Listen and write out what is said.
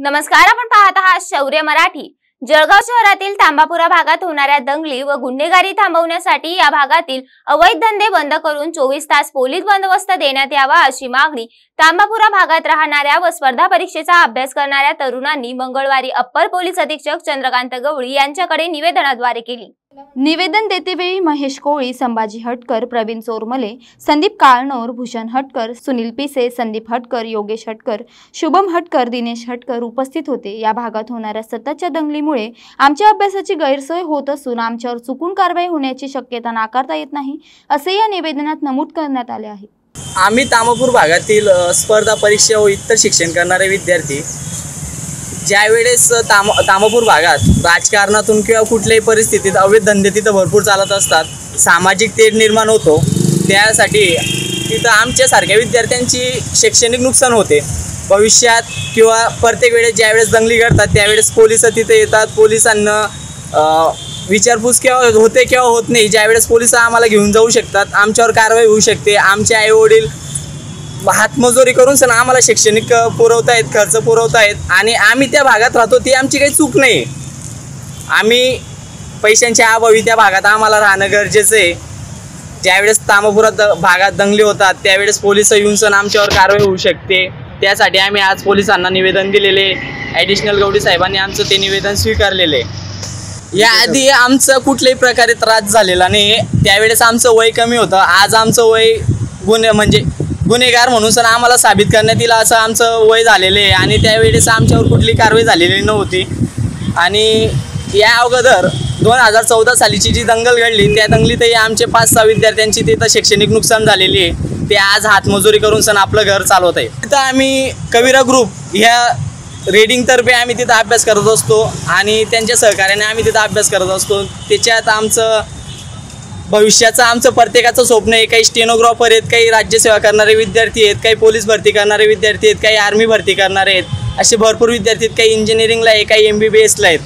नमस्कार आपण पाहत आहात शौर्य मराठी. जळगाव शहरातील तांबापुरा भागात होणाऱ्या दंगली व गुन्हेगारी थांबवण्यासाठी या भागातील अवैध धंदे बंद करून चोवीस तास पोलीस बंदोबस्त देण्यात यावा अशी मागणी तांबापुरा भागात राहणाऱ्या व स्पर्धा परीक्षेचा अभ्यास करणाऱ्या तरुणांनी मंगळवारी अप्पर पोलीस अधीक्षक चंद्रकांत गवळी यांच्याकडे निवेदनाद्वारे केली. निवेदन देतेवेळी महेश कोळी संभाजी हटकर प्रवीण चोरमले संदीप काळनोर भूषण हटकर सुनील पिसे संदीप हटकर योगेश हटकर शुभम हटकर दिनेश हटकर उपस्थित होते. या भागात होणाऱ्या सततच्या दंगलीमुळे आमच्या अभ्यासाची गैरसोय होत असून आमच्यावर चुकून कारवाई होण्याची शक्यता नाकारता येत नाही असे या निवेदनात नमूद करण्यात आले आहे. आम्ही तामापूर भागातील स्पर्धा परीक्षा व इतर शिक्षण करणारे विद्यार्थी ज्यावेळेस ताम तामापूर भागात राजकारणातून किंवा कुठल्याही परिस्थितीत अवैध धंदे तिथं भरपूर चालत असतात सामाजिक तेढ निर्माण होतो त्यासाठी तिथं आमच्यासारख्या विद्यार्थ्यांची शैक्षणिक नुकसान होते. भविष्यात किंवा प्रत्येक वेळेस ज्यावेळेस दंगली करतात त्यावेळेस पोलीस तिथे येतात पोलिसांना विचारपूस केव्हा होते केव्हा होत नाही ज्यावेळेस पोलीस आम्हाला घेऊन जाऊ शकतात आमच्यावर कारवाई होऊ शकते आमचे आईवडील हातमजुरी करून सण आम्हाला शैक्षणिक पुरवतायत खर्च पुरवतायत. आणि आम्ही त्या भागात राहतो ती आमची काही चूक नाही. आम्ही पैशांच्या अभावी त्या भागात आम्हाला राहणं गरजेचं आहे. ज्यावेळेस तामापुरात भागात दंगली होतात त्यावेळेस पोलीस येऊन सण आमच्यावर कारवाई होऊ शकते. त्यासाठी आम्ही आज पोलिसांना निवेदन दिलेले ॲडिशनल गौडी साहेबांनी आमचं ते निवेदन स्वीकारलेले याआधी आमचं कुठल्याही प्रकारे त्रास झालेला नाही. त्यावेळेस आमचं वय कमी होतं. आज आमचं वय गुन्हे म्हणजे गुन्हेगार म्हणून सर आम्हाला साबित करण्यात येईल असं आमचं वय झालेलं आहे. आणि त्यावेळेस आमच्यावर कुठली कारवाई झालेली नव्हती. आणि या अगोदर दोन हजार चौदा सालीची जी दंगल घडली त्या दंगलीतही आमचे पाच सहा विद्यार्थ्यांची तिथं शैक्षणिक नुकसान झालेली आहे. ते आज हातमजुरी करून सण आपलं घर चालवत आहे तिथं आम्ही कविरा ग्रुप ह्या रेडिंगतर्फे आम्ही तिथं अभ्यास करत असतो. आणि त्यांच्या सहकार्याने आम्ही तिथं अभ्यास करत असतो. त्याच्यात आमचं भविष्याचं आमचं प्रत्येकाचं स्वप्न आहे. काही स्टेनोग्राफर आहेत काही राज्यसेवा करणारे विद्यार्थी आहेत काही पोलीस भरती करणारे विद्यार्थी आहेत काही आर्मी भरती करणारे आहेत. असे भरपूर विद्यार्थी आहेत काही इंजिनिअरिंगला आहे काही एम बी बी एसला आहेत.